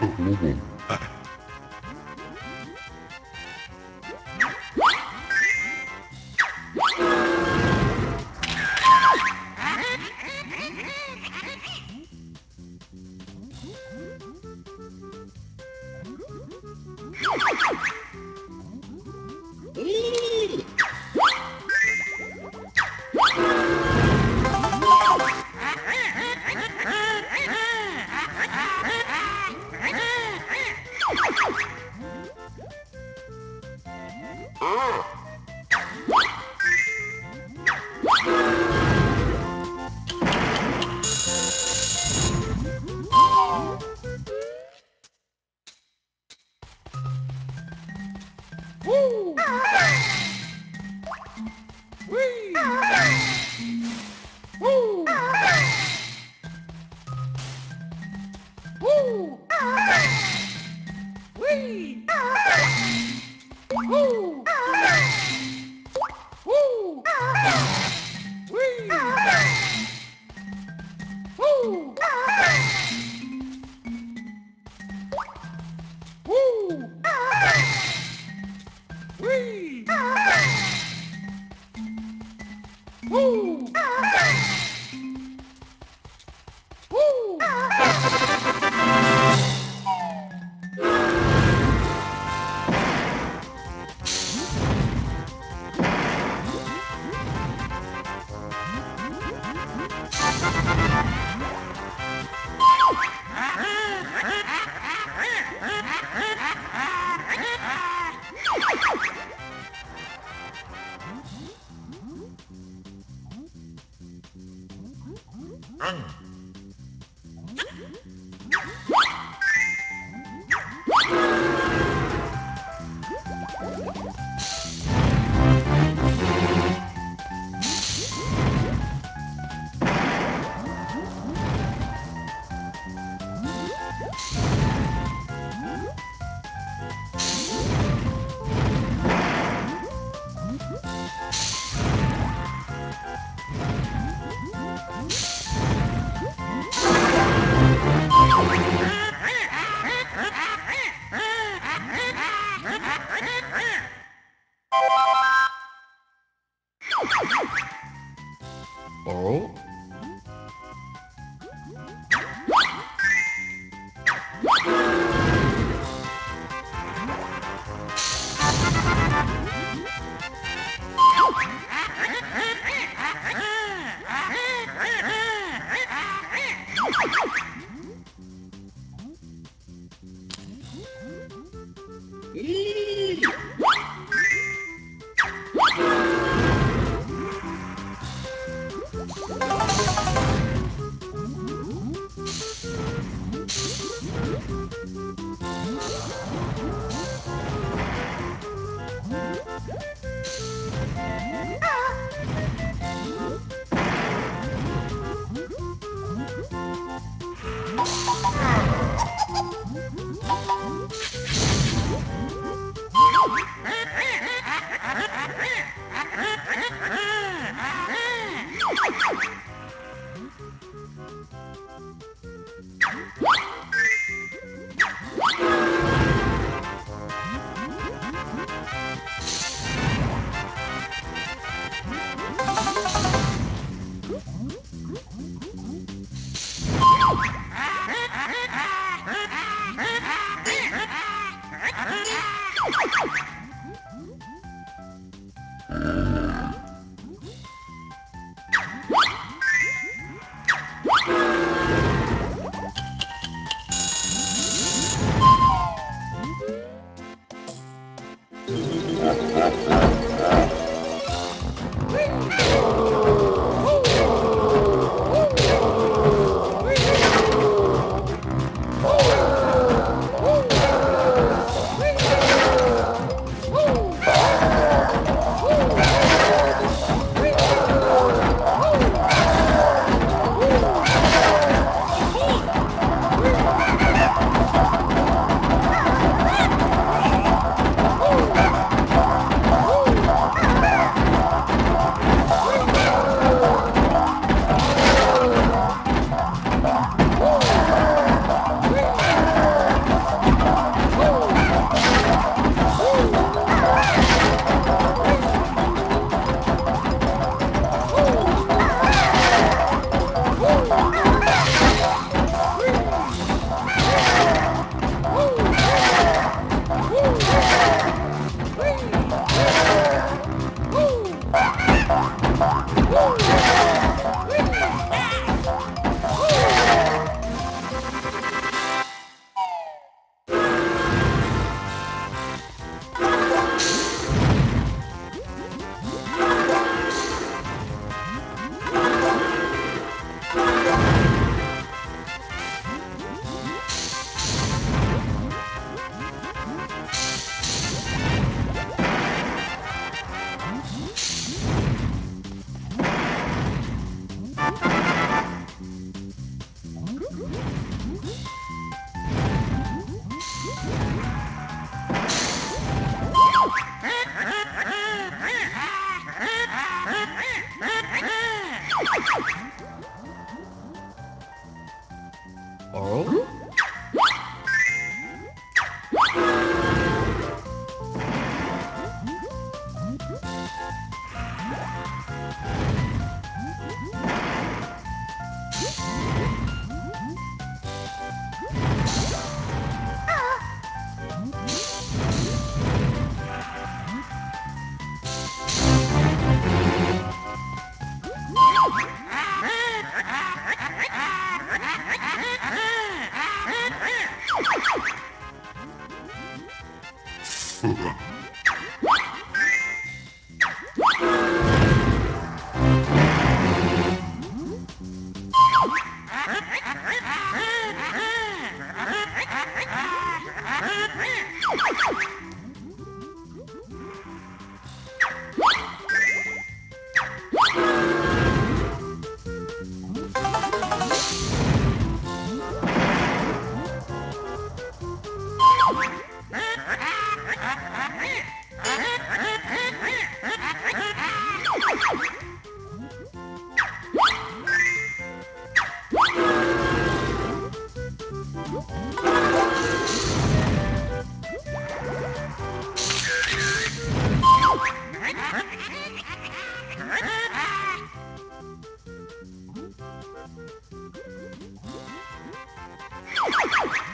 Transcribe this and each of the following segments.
Global. Woo! You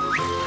어?